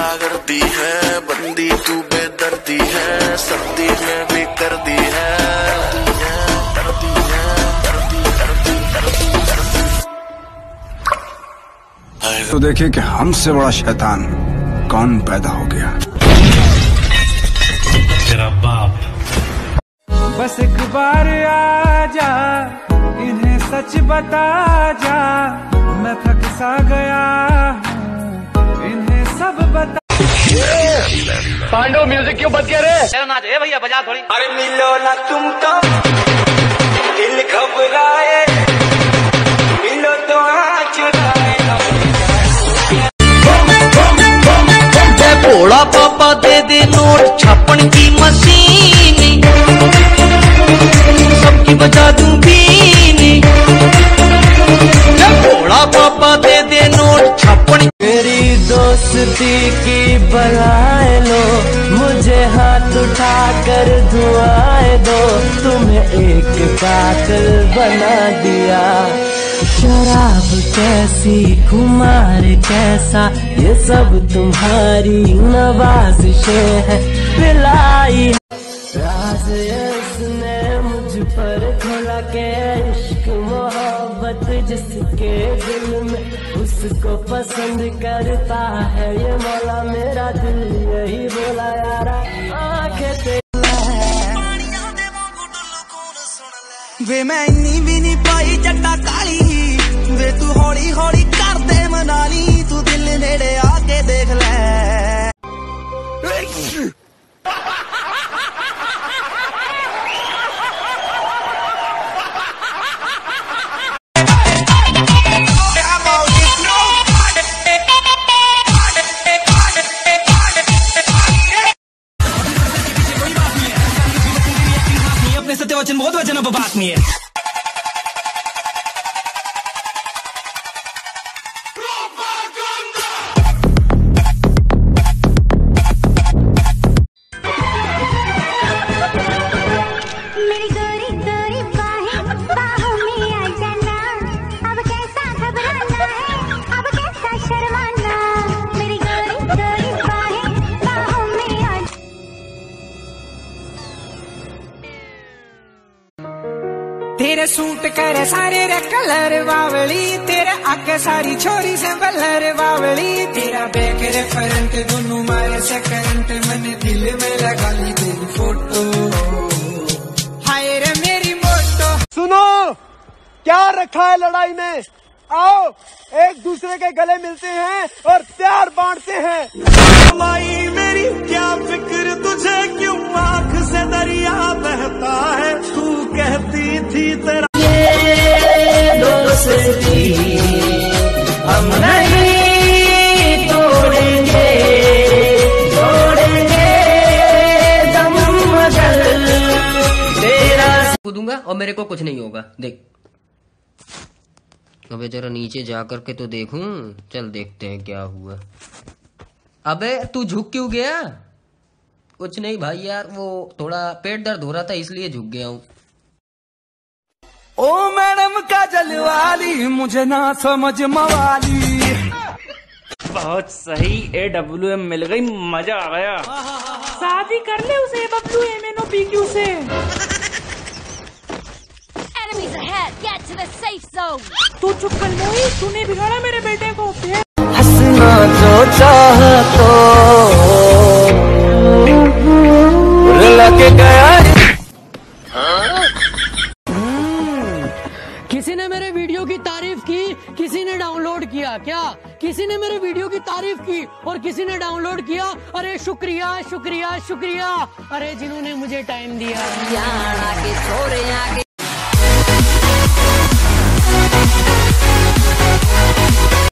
गुंडा करती है बंदी तू बेदर्दी है सर्दी में भी कर दी है। तो देखिए कि हमसे बड़ा शैतान कौन पैदा हो गया? तेरा बाप। बस एक बार आ जा इन्हें सच बता जा मैं थक सा गया हूँ। बता पांडव म्यूज़िक क्यों बंद बजा थोड़ी। अरे मिलो ना तुम तो दिल घबराए। मिलो तो आज भोला पापा दे दे नोट छापन की मशीन। दोस्ती की बलाए लो, मुझे हाथ उठा कर दुआए दो। तुम्हें एक पागल बना दिया। शराब कैसी कुमार कैसा, ये सब तुम्हारी नवाजिशें है। पिलाई। राज इसने मुझ पर खोला के जिसके दिल में उसको पसंद करता है। ये मौला मेरा दिल, यही बोला यार। वे मैं इन्नी भी नहीं पाई जगदा अपने सत्यवचन बहुत वचन अब तेरे सूट करे सारे रे कलर बावली तेरे आगे सारी छोरी से बलर बावली। तेरा बैक रे फ्रंट दोनों मारे से करंट मैंने दिल में लगा ली तेरी फ़ोटो। हाय रे मेरी मोटो। सुनो क्या रखा है लड़ाई में? आओ एक दूसरे के गले मिलते हैं और प्यार बांटते हैं। माई मेरी क्या फ़िक्र तुझे कहती थी तेरा दोस्ती हम नहीं तोड़ेंगे छोड़ेंगे दम मगल तेरा कूदूँगा और मेरे को कुछ नहीं होगा। देख। अबे जरा नीचे जा करके तो देखूँ। चल देखते हैं क्या हुआ। अबे तू झुक क्यों गया? कुछ नहीं भाई यार वो थोड़ा पेट दर्द हो रहा था इसलिए झुक गया हूँ। मैडम काजल वाली मुझे ना समझ मवाली। बहुत सही ए डब्ल्यू एम मिल गई मज़ा आ गया। शादी कर ले उसे Bablu M N O P Q से। तू चुप कर मोई तूने बिगाड़ा मेरे बेटे को। हंसना जो चाह तो की किसी ने डाउनलोड किया क्या? किसी ने मेरे वीडियो की तारीफ़ की और किसी ने डाउनलोड किया? अरे शुक्रिया शुक्रिया शुक्रिया। अरे जिन्होंने मुझे टाइम दिया।